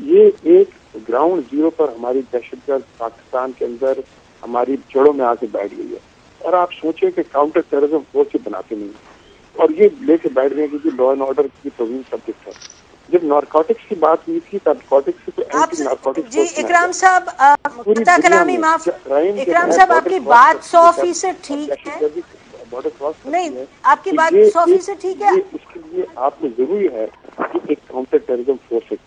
ये एक ग्राउंड ज़ीरो पर हमारी दहशतगर्द पाकिस्तान के अंदर हमारी जड़ों में आके बैठ गई है। और आप सोचे कि काउंटर टेररिज्म फोर्स ये बनाते नहीं और ये लेके बैठ गए क्योंकि लॉ एंड ऑर्डर की प्रोविज़न सब्जेक्ट है जब नारकोटिक्स की बात हुई थी नारकोटिक्स तो आप एंटी नारकोटिक्स जी इकराम साहब मुक्ता कलामी माफ़ इकराम साहब आपकी बात सौ फ़ीसद ठीक है। Border cross करती नहीं, आपकी तो बात सौ फ़ीसद ठीक है। इसके लिए आपने ज़रूरी है कि एक काउंटर टेररिज्म फोर्स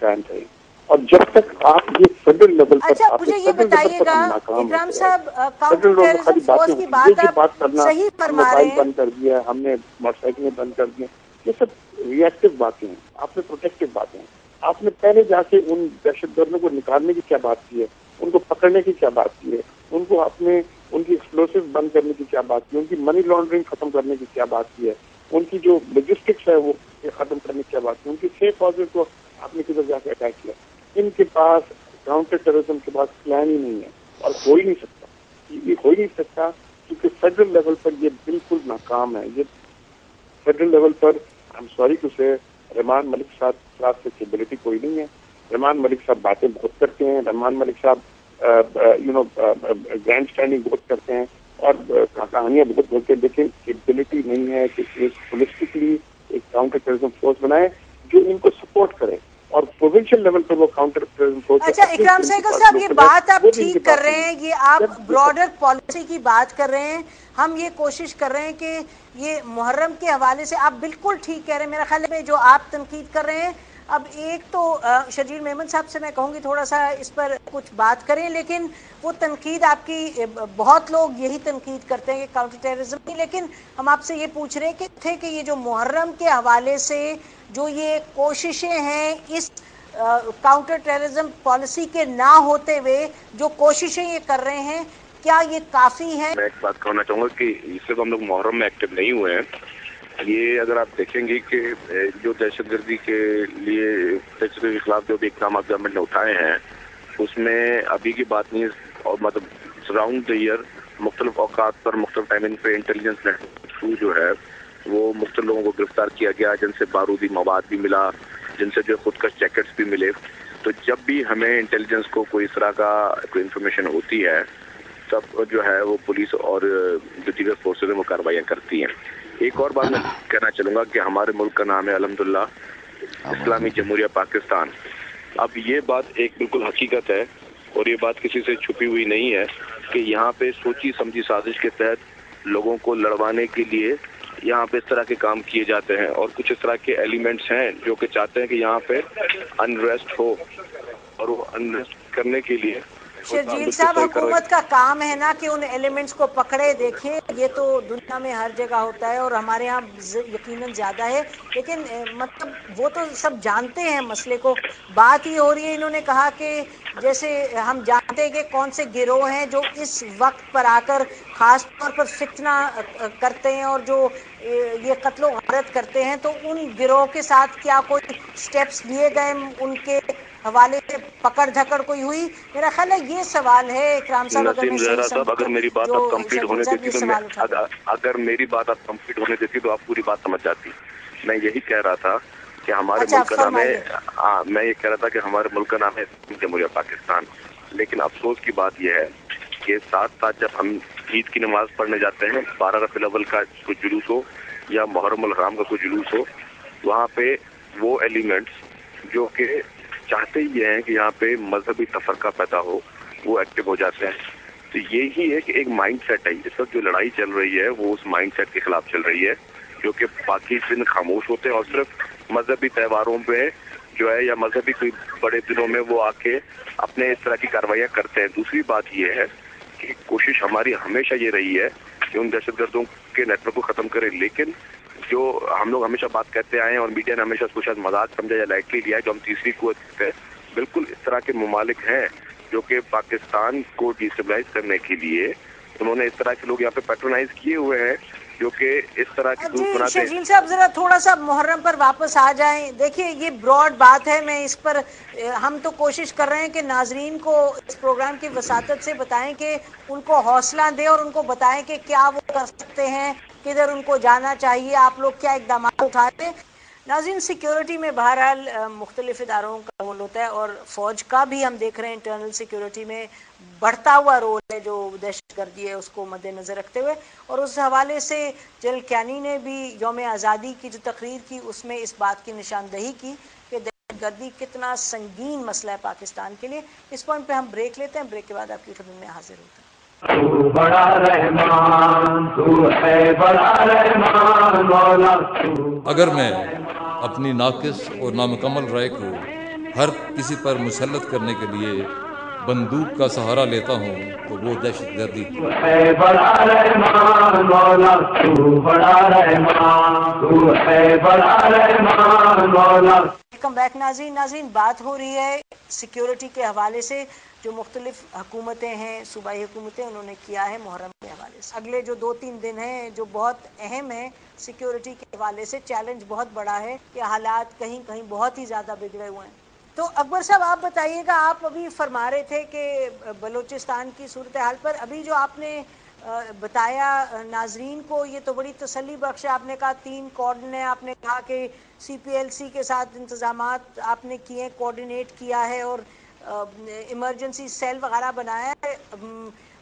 कायम रहे। और जब तक आप ये फेडरल लेवल पर अच्छा मुझे ये बताइएगा इकराम साहब काउंटर टेररिज्म फोर्स की बात आप बात करना सही फरमा रहे हैं। बंद कर दिया हमने मोटरसाइकिलें बंद कर दी ये सब रिएक्टिव बातें हैं। आपने प्रोटेक्टिव बातें हैं। आपने पहले जाके उन दहशतगर्दों को निकालने की क्या बात की है उनको पकड़ने की क्या बात की है उनको अपने उनकी एक्सप्लोसिव बंद करने की क्या बात की, उनकी मनी लॉन्ड्रिंग खत्म करने की क्या बात की है, उनकी जो लॉजिस्टिक्स है वो खत्म करने की क्या बात की, उनकी सेफ़ हाउसेज को आपने किधर जाके अटैक किया? इनके पास काउंटर टेररिज्म के पास प्लान ही नहीं है और हो ही नहीं सकता। ये हो ही नहीं सकता क्योंकि फेडरल लेवल पर ये बिल्कुल नाकाम है। ये फेडरल लेवल पर आई एम सॉरी टू से रहमान मलिक साहब साहब से कोई नहीं है। रहमान मलिक साहब बातें बहुत करते हैं। रहमान मलिक साहब यू नो ग्रैंड स्टैंडिंग बहुत करते हैं और कहानियाँ बहुत बोलते हैं लेकिन कैपेबिलिटी नहीं है कि एक होलिस्टिकली एक काउंटर टेररिज्म फोर्स बनाए जो इनको सपोर्ट करे। और प्रोविंशियल लेवल पर वो काउंटर टेररिज्म फोर्स अच्छा इकराम सहगल साहब ये बात आप ठीक कर रहे हैं ये आप ब्रॉडर पॉलिसी की बात कर रहे हैं हम ये कोशिश कर रहे हैं कि ये मुहर्रम के हवाले से आप बिल्कुल ठीक कह रहे हैं। मेरा ख्याल है जो आप तनकीद कर रहे हैं अब एक तो शजील मेमन साहब से मैं कहूँगी थोड़ा सा इस पर कुछ बात करें, लेकिन वो तनकीद आपकी बहुत लोग यही तनकीद करते हैं कि काउंटर टेररिज्म की, लेकिन हम आपसे ये पूछ रहे हैं कि थे कि ये जो मुहर्रम के हवाले से जो ये कोशिशें हैं इस काउंटर टेररिज्म पॉलिसी के ना होते हुए जो कोशिशें ये कर रहे हैं, क्या ये काफ़ी है? मैं एक बात कहना चाहूँगा कि इससे तो हम लोग मुहर्रम में एक्टिव नहीं हुए हैं। ये अगर आप देखेंगे कि जो दहशतगर्दी के लिए दहशतगर्दी के खिलाफ जो भी इकदाम गवर्नमेंट ने उठाए हैं, उसमें अभी की बात नहीं और मतलब सराउंड द ईयर मुख्तलिफ़ अवकात पर, मुख्तलिफ़ टाइमिंग पे इंटेलिजेंस नेटवर्क थ्रू जो है, वो मुख्त लोगों को गिरफ़्तार किया गया, जिनसे बारूदी मवाद भी मिला, जिनसे जो खुदकश जैकेट्स भी मिले। तो जब भी हमें इंटेलिजेंस को कोई इस तरह का कोई इन्फॉर्मेशन होती है, तब जो है वो पुलिस और जो दीगर फोर्सेज है, वो कार्रवाइयाँ करती हैं। एक और बात मैं कहना चलूँगा कि हमारे मुल्क का नाम है, अलहमदुल्ला, इस्लामी जमहूरिया पाकिस्तान। अब ये बात एक बिल्कुल हकीकत है और ये बात किसी से छुपी हुई नहीं है कि यहाँ पे सोची समझी साजिश के तहत लोगों को लड़वाने के लिए यहाँ पे इस तरह के काम किए जाते हैं और कुछ इस तरह के एलिमेंट्स हैं जो कि चाहते हैं कि यहाँ पे अनरेस्ट हो और वो अनरेस्ट करने के लिए शर्जील साहब हुकूमत का काम है ना कि उन एलिमेंट्स को पकड़े देखें। ये तो दुनिया में हर जगह होता है और हमारे यहाँ यकीनन ज़्यादा है। लेकिन मतलब वो तो सब जानते हैं मसले को। बात ये हो रही है इन्होंने कहा कि जैसे हम जानते हैं कि कौन से गिरोह हैं जो इस वक्त पर आकर ख़ास तौर पर फितना करते हैं और जो ये कत्लो गारत करते हैं। तो उन गिरोह के साथ क्या कोई स्टेप्स लिए गए उनके हवाले से पकड़ धकड़ कोई हुई? मेरा ख्याल है ये सवाल है इकराम साहब अगर मैं साहब अगर मेरी बात आप कंप्लीट होने देती तो मैं अगर, मेरी बात आप कंप्लीट होने देती तो आप पूरी बात समझ जाती। मैं यही कह रहा था कि हमारे अच्छा, मुल्क का नाम है हाँ मैं ये कह रहा था कि हमारे मुल्क का नाम है जमहूरिया पाकिस्तान। लेकिन अफसोस की बात यह है कि साथ साथ जब हम ईद की नमाज़ पढ़ने जाते हैं बारह रफी अवल का कोई जुलूस हो या मुहर्रम राम का कोई जुलूस हो वहाँ पे वो एलिमेंट्स जो कि चाहते ही हैं कि यहाँ पे मजहबी तफरका पैदा हो, वो एक्टिव हो जाते हैं। तो यही है कि एक माइंड सेट है इस वक्त जो लड़ाई चल रही है, वो उस माइंड सेट के खिलाफ चल रही है, जो कि बाकी दिन खामोश होते हैं और सिर्फ़ मजहबी त्योहारों पे जो है या मजहबी कोई बड़े दिनों में वो आके अपने इस तरह की कार्रवाइयाँ करते हैं। दूसरी बात ये है कि कोशिश हमारी हमेशा ये रही है कि उन दहशतगर्दों के नेटवर्क को खत्म करें, लेकिन जो हम लोग हमेशा बात करते आए हैं और मीडिया ने हमेशा उसको शायद मज़ाक समझा या लाइटली लिया है जो हम तीसरी कुत है बिल्कुल इस तरह के ममालिक हैं जो कि पाकिस्तान को डिस्टेबलाइज करने के लिए उन्होंने इस तरह के लोग यहाँ पे पेट्रोनाइज किए हुए हैं जो कि इस तरह की बनाते हैं साहब जरा थोड़ा सा मुहर्रम पर वापस आ जाएँ। देखिए ये ब्रॉड बात है मैं इस पर हम तो कोशिश कर रहे हैं कि नाजरीन को इस प्रोग्राम की वसात से बताएँ कि उनको हौसला दें और उनको बताएँ कि क्या वो कर सकते हैं। किधर उनको जाना चाहिए? आप लोग क्या इकदाम उठाते नाजिन, सिक्योरिटी में बहरहाल मुख्तलिफ़ इदारों का रोल होता है और फ़ौज का भी हम देख रहे हैं, इंटरनल सिक्योरिटी में बढ़ता हुआ रोल है जो दहशत गर्दी है उसको मद्देनज़र रखते हुए। और उस हवाले से जनरल कैनी ने भी योम आज़ादी की जो तकरीर की, उसमें इस बात की निशानदही की कि दहशत गर्दी कितना संगीन मसला है पाकिस्तान के लिए। इस पॉइंट पर हम ब्रेक लेते हैं। ब्रेक के बाद आपकी खबर में हाजिर होते हैं। तू बड़ा रहमान तू है बड़ा रहमान मौला अगर मैं अपनी नाकिस और नामकमल राय को हर किसी पर मुसलत करने के लिए बंदूक का सहारा लेता हूँ तो वो दहशत गर्दी। वेलकम बैक नाजीन नाजीन, बात हो रही है सिक्योरिटी के हवाले से, जो मुख्तलिफ़ हुकूमतें हैं, सूबाई हुकूमतें उन्होंने किया है मुहर्रम के हवाले से। अगले जो दो तीन दिन हैं, जो बहुत अहम है सिक्योरिटी के हवाले से चैलेंज बहुत बड़ा है कि हालात कहीं कहीं बहुत ही ज़्यादा बिगड़े हुए हैं। तो अकबर साहब, आप बताइएगा, आप अभी फरमा रहे थे कि बलूचिस्तान की सूरत हाल पर, अभी जो आपने बताया नाजरीन को, ये तो बड़ी तसली बख्श है। आपने कहा तीन कोऑर्डिने आपने कहा कि सीपीएलसी के साथ इंतज़ाम आपने किए, कोऑर्डिनेट किया है और इमरजेंसी सेल वगैरह बनाया है।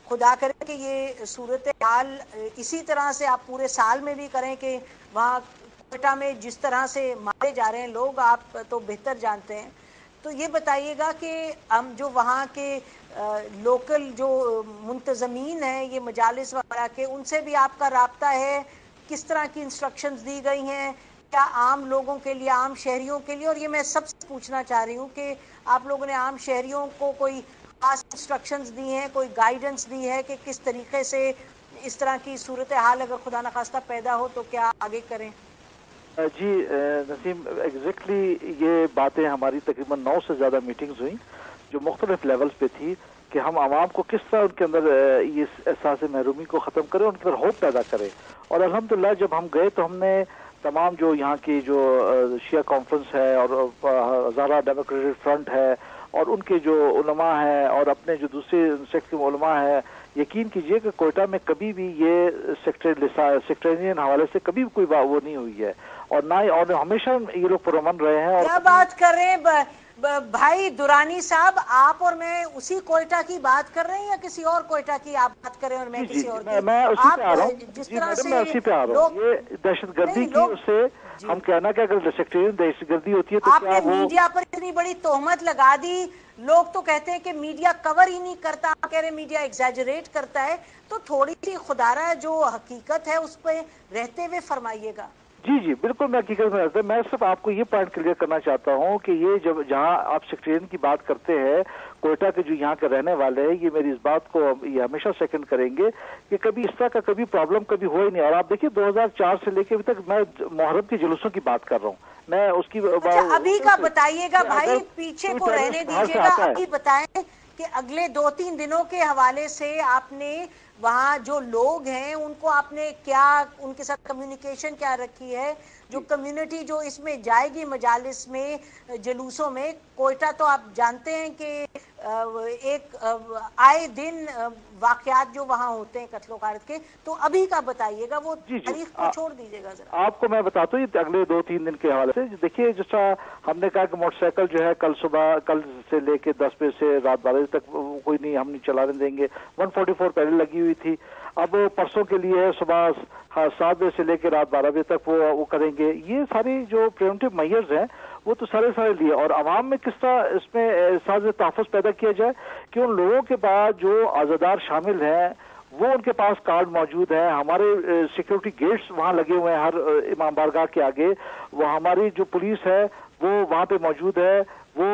खुदा करे कि ये सूरत हाल इसी तरह से आप पूरे साल में भी करें कि वहाँ कोयटा में जिस तरह से मारे जा रहे हैं लोग, आप तो बेहतर जानते हैं। तो ये बताइएगा कि हम जो वहाँ के लोकल जो मुंतजमीन है, ये मजालिस वगैरह के, उनसे भी आपका रबता है, किस तरह की इंस्ट्रक्शंस दी गई हैं, क्या आम लोगों के लिए, आम शहरियों के लिए? और ये मैं सबसे पूछना चाह रही हूँ कि आप लोगों ने आम शहरियों को कोई खास इंस्ट्रक्शंस दी हैं, कोई गाइडेंस दी है कि किस तरीके से इस तरह की सूरत हाल अगर खुदा न खास्ता पैदा हो तो क्या आगे करें? जी नसीम एग्जैक्टली ये बातें हमारी तकरीबन नौ से ज़्यादा मीटिंग्स हुई। जो मुख्तलिफ़ लेवल्स पे थी कि हम आवाम को किस तरह उनके अंदर ये एहसास महरूमी को ख़त्म करें, उनके अंदर होप पैदा करें। और अलहमदिल्ला जब हम गए तो हमने तमाम जो यहाँ की जो शिया कॉन्फ्रेंस है और हज़ारा डेमोक्रेटिक फ्रंट है और उनके जो उलमा है और अपने जो दूसरे सेक्ट के उलमा है, यकीन कीजिए कि कोयटा में कभी भी ये सेक्रेटरियन हवाले से कभी भी कोई वो नहीं हुई है। और ना ही, और हमेशा ये लोग पुरमन रहे हैं और क्या बात कर रहे हैं? भाई दुरानी साहब आप और मैं उसी कोयटा की बात कर रहे हैं या किसी और कोयटा की आप बात कर रहे हैं और मैं किसी और मैं, मैं उसी आप पे आ रहा हूँ। जिस तरह से मैं उसी पे आ रहा हूँ। ये दहशतगर्दी की उससे हम कहना कि अगर सेक्रेटरियन दहशतगर्दी होती है तो आपने मीडिया पर इतनी बड़ी तोहमत लगा दी। लोग तो कहते हैं कि मीडिया कवर ही नहीं करता। आप कह रहे मीडिया एग्जैजरेट करता है। तो थोड़ी सी खुदारा जो हकीकत है उस पर रहते हुए फरमाइएगा। जी जी बिल्कुल मैं हकीकत में रहता मैं सिर्फ़ आपको ये पॉइंट क्लियर करना चाहता हूँ कि ये जब जहाँ आप सेक्रेटरियन की बात करते हैं कोयटा के जो यहाँ के रहने वाले हैं ये मेरी इस बात को ये हमेशा सेकंड करेंगे कि कभी इस तरह का कभी प्रॉब्लम कभी हो ही नहीं। और आप देखिए 2004 से लेके अभी तक मैं मुहर्रम के जुलूसों की बात कर रहा हूँ। मैं उसकी अच्छा, अभी का बताइएगा भाई पीछे को रहने दीजिएगा अभी बताएँ कि अगले दो तीन दिनों के हवाले से आपने वहाँ जो लोग हैं उनको आपने क्या उनके साथ कम्युनिकेशन क्या रखी है? जो कम्युनिटी जो इसमें जाएगी मजालिस में जलूसों में कोयटा तो आप जानते हैं कि एक आए दिन वाकयात जो वहाँ होते हैं कत्लो कारत के तो अभी का बताइएगा वो तारीख को छोड़ दीजिएगा जरा। आपको मैं बताता हूँ अगले दो तीन दिन के हवाले से देखिए जैसा हमने कहा कि मोटरसाइकिल जो है कल सुबह कल से लेके दस बजे से रात बारह बजे तक कोई नहीं हम नहीं चलाने देंगे। 144 पहले लगी हुई थी। अब परसों के लिए सुबह हाँ सात बजे से लेकर रात बारह बजे तक वो वो करेंगे। ये सारी जो प्रिवेंटिव मैयर्स हैं, वो तो सारे सारे लिए। और आवाम में किस तरह इसमें साज तहफ़ पैदा किया जाए कि उन लोगों के पास जो आज़ादार शामिल हैं, वो उनके पास कार्ड मौजूद है। हमारे सिक्योरिटी गेट्स वहाँ लगे हुए हैं, हर इमाम बारगाह के आगे। वो हमारी जो पुलिस है, वो वहाँ पे मौजूद है। वो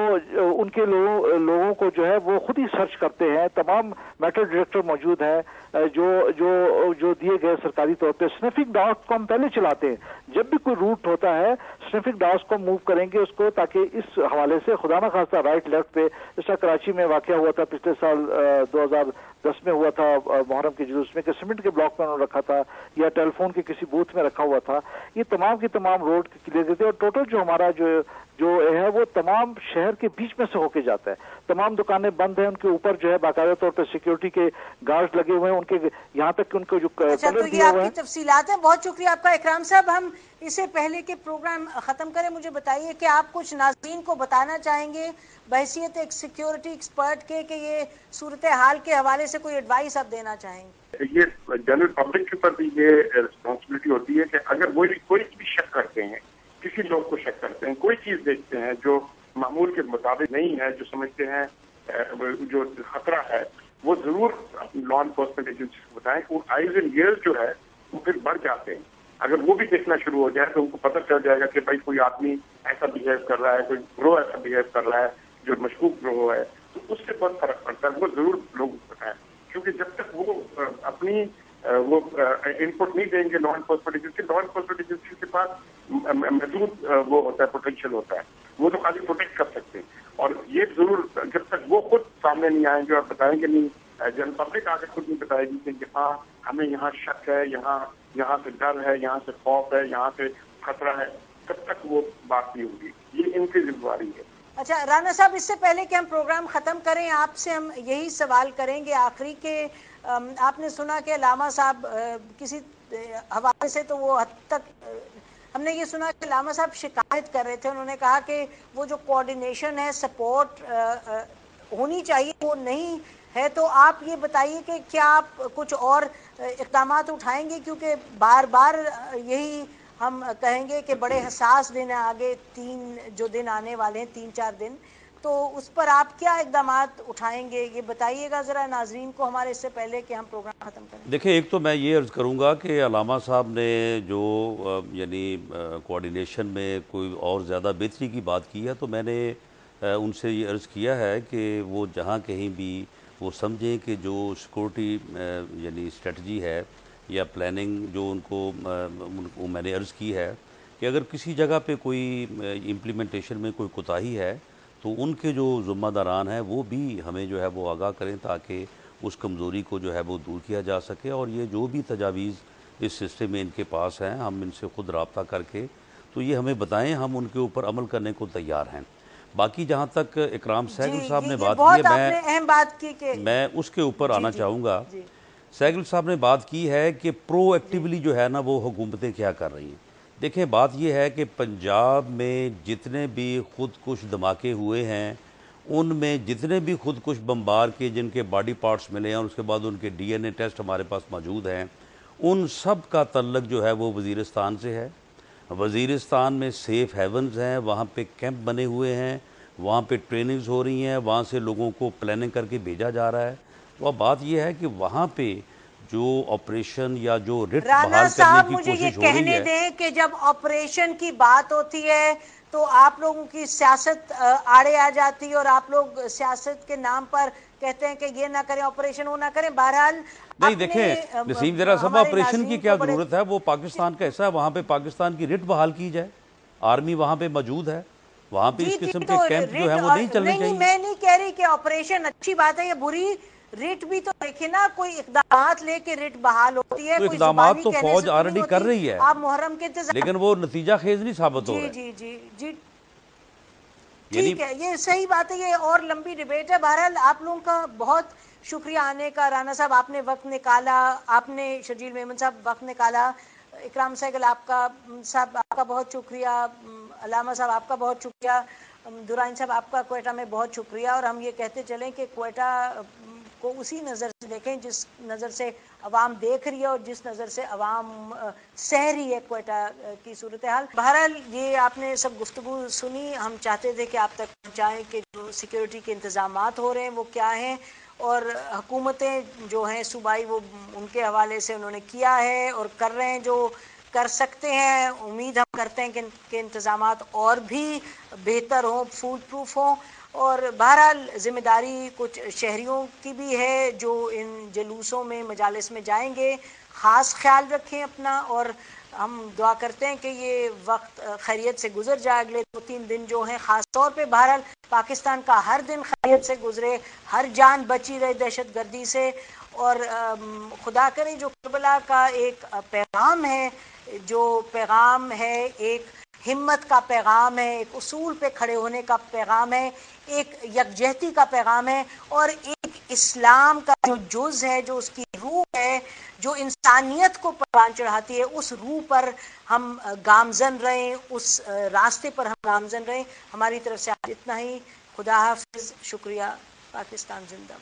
उनके लोगों लोगों को जो है, वो खुद ही सर्च करते हैं। तमाम मेटल डायरेक्टर मौजूद है। जो जो जो दिए गए सरकारी तौर पे स्निफिंग डॉट्स को हम पहले चलाते हैं। जब भी कोई रूट होता है स्निफिंग डॉट्स को मूव करेंगे उसको ताकि इस हवाले से, खुदा ना खासा राइट लेफ़्ट पे, जैसा कराची में वाक़ हुआ था पिछले साल दो हज़ार दस में हुआ था मुहर्रम के जुलूस में कि सीमेंट के ब्लॉक में उन्होंने रखा था या टेलीफोन के किसी बूथ में रखा हुआ था। ये तमाम की तमाम रोड क्लियर करते और टोटल जो हमारा जो जो है, वो तमाम शहर के बीच में से होके जाता है। तमाम दुकानें बंद हैं, उनके ऊपर जो है बाकायदा तौर पर सिक्योरिटी के गार्ड लगे हुए हैं उनके यहाँ तक उनको जो अच्छा, तो ये आपकी तफसीलात है। बहुत शुक्रिया आपका इकराम साहब। हम इससे पहले के प्रोग्राम खत्म करें। मुझे बताइए कि आप कुछ नाजरीन को बताना चाहेंगे बहसीत एक सिक्योरिटी एक्सपर्ट के कि ये सूरत हाल के हवाले से कोई एडवाइस आप देना चाहेंगे? ये जनरल पब्लिक के ऊपर भी ये रिस्पॉन्सिबिलिटी होती है कि अगर वो भी कोई भी शक करते हैं किसी लोग को शक करते हैं कोई चीज़ देखते हैं जो मामूल के मुताबिक नहीं है जो समझते हैं जो खतरा है वो ज़रूर लॉ इन्फोर्समेंट एजेंसी को बताएँ वो आईज एंड ईयर्स जो है, वो फिर बढ़ जाते हैं। अगर वो भी देखना शुरू हो जाए तो उनको पता चल जाएगा कि भाई कोई आदमी ऐसा बिहेव कर रहा है, कोई ग्रोह ऐसा बिहेव कर रहा है, जो मशकूक ग्रोह है। तो उससे बहुत फ़र्क पड़ता है, वो ज़रूर लोग बताएँ। क्योंकि जब तक वो अपनी वो इनपुट नहीं देंगे law enforcement agency law enforcement agency के पास महदूद वो होता है पोटेंशियल होता है। वो तो खाली प्रोटेक्ट कर सकते हैं। और ये ज़रूर, जब तक वो खुद सामने नहीं आएँगे और बताएँगे नहीं जन पब्लिक आगे खुद नहीं बताएगी कि हाँ हमें यहाँ शक है, यहाँ यहाँ से डर है, यहाँ से खौफ है, यहाँ से खतरा है, तब तक वो बात नहीं होगी। ये इनकी जिम्मेवारी है। अच्छा राना साहब, इससे पहले कि हम प्रोग्राम खत्म करें, आपसे हम यही सवाल करेंगे आखिरी के आपने सुना कि लामा साहब किसी हवाले से तो वो हद तक हमने ये सुना कि लामा साहब शिकायत कर रहे थे। उन्होंने कहा कि वो जो कोऑर्डिनेशन है सपोर्ट होनी चाहिए वो नहीं है। तो आप ये बताइए कि क्या आप कुछ और इकदाम उठाएँगे? क्योंकि बार बार यही हम कहेंगे कि बड़े हसास दिन है। आगे तीन जो दिन आने वाले हैं तीन चार दिन तो उस पर आप क्या इकदाम उठाएँगे? ये बताइएगा ज़रा नाजरीन को हमारे इससे पहले कि हम प्रोग्राम ख़त्म करें। देखिए, एक तो मैं ये अर्ज़ करूँगा कि अलामा साहब ने जो यानी कोऑर्डिनेशन में कोई और ज़्यादा बेहतरी की बात की है तो मैंने उनसे ये अर्ज़ किया है कि वो जहाँ कहीं भी वो समझें कि जो सिक्योरिटी यानी स्ट्रेटजी है या प्लानिंग जो उनको मैंने अर्ज़ की है कि अगर किसी जगह पे कोई इम्प्लीमेंटेशन में कोई कोताही है तो उनके जो ज़िम्मेदारान हैं वो भी हमें जो है वो आगाह करें ताकि उस कमज़ोरी को जो है वो दूर किया जा सके और ये जो भी तजावीज़ इस सिस्टम में इनके पास हैं हम इनसे ख़ुद रबता करके तो ये हमें बताएँ हम उनके ऊपर अमल करने को तैयार हैं। बाकी जहाँ तक इकराम सैगल साहब ने बात की है मैं बात की कि मैं उसके ऊपर आना चाहूँगा। सैगल साहब ने बात की है कि प्रोएक्टिवली जो है ना वो हुकूमतें क्या कर रही हैं। देखें, बात यह है कि पंजाब में जितने भी खुदकुश धमाके हुए हैं, उनमें जितने भी खुदकुश बम्बार के जिनके बॉडी पार्ट्स मिले हैं और उसके बाद उनके डीएनए टेस्ट हमारे पास मौजूद हैं, उन सब का तल्लक जो है वो वज़ीरस्तान से है। वज़ीरस्तान में सेफ़ हेवन्स हैं, वहाँ पे कैंप बने हुए हैं, वहाँ पे ट्रेनिंग्स हो रही हैं, वहाँ से लोगों को प्लानिंग करके भेजा जा रहा है। तो अब बात यह है कि वहाँ पे जो ऑपरेशन या जो रिट राना साहब मुझे ये कहने दें कि जब ऑपरेशन की बात होती है तो आप लोगों की सियासत आड़े आ जाती है और आप लोग सियासत के नाम पर कहते हैं कि ये ना करें ऑपरेशन वो ना करें। बहरहाल नहीं देखें नसीम जरा सब ऑपरेशन की क्या ज़रूरत है? वो पाकिस्तान का ऐसा है वहाँ पे पाकिस्तान की रिट बहाल की जाए। आर्मी वहाँ पे मौजूद है। वहाँ पे इस किस्म के कैंप जो है वो नहीं चलने चाहिए। मैं नहीं कह रही कि ऑपरेशन अच्छी बात है या बुरी रिट भी तो देखे ना कोई इकदाम लेके रिट बहाल होती है तो इकदाम तो फौज ऑलरेडी कर रही है। आप मुहर्रम के लेकिन वो नतीजा खेज नहीं साबित हो जी जी जी जी। ठीक है ये सही बात है ये और लंबी डिबेट है। बहरहाल आप लोगों का बहुत शुक्रिया आने का। राना साहब आपने वक्त निकाला आपने शजील मेमन साहब वक्त निकाला इकराम सैगल आपका साहब आपका बहुत शुक्रिया अलामा साहब आपका बहुत शुक्रिया दुराइन साहब आपका कोयटा में बहुत शुक्रिया। और हम ये कहते चलें कि कोयटा को उसी नज़र से देखें, जिस नज़र से अवाम देख रही है और जिस नज़र से अवाम सह रही है कोयटा की सूरत हाल बहरहाल, ये आपने सब गुफ्तु सुनी। हम चाहते थे कि आप तक पहुँचाएँ कि जो सिक्योरिटी के इंतज़ाम हो रहे हैं, वो क्या हैं और हुकूमतें जो हैं, सूबाई, वो उनके हवाले से उन्होंने किया है और कर रहे हैं, जो कर सकते हैं। उम्मीद हम करते हैं कि इंतज़ाम और भी बेहतर हों फूल प्रूफ हों। और बहरहाल, ज़िम्मेदारी कुछ शहरियों की भी है जो इन जलूसों में, मजालस में जाएँगे। ख़ास ख्याल रखें अपना और हम दुआ करते हैं कि ये वक्त खैरियत से गुजर जाए। अगले दो तीन दिन जो हैं, ख़ास तौर पे बहरहाल, पाकिस्तान का हर दिन खैरियत से गुजरे, हर जान बची रहे दहशत गर्दी से। और खुदा करे जो करबला का एक पैगाम है, जो पैगाम है एक हिम्मत का पैगाम है, एक उसूल पे खड़े होने का पैगाम है, एक यकजहती का पैगाम है और एक इस्लाम का जो जुज है, जो उसकी रूह है, जो इंसानियत को परवान चढ़ाती है, उस रूह पर हम गामजन रहें, उस रास्ते पर हम गामजन रहें। हमारी तरफ़ से आज इतना ही। खुदा हाफिज। शुक्रिया। पाकिस्तान ज़िंदा